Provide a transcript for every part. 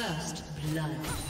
First blood.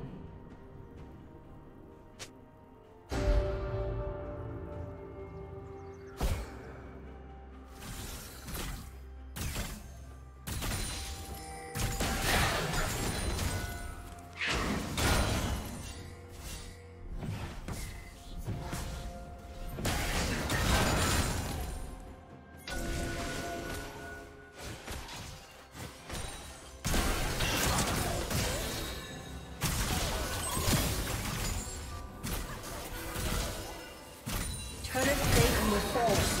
will fall.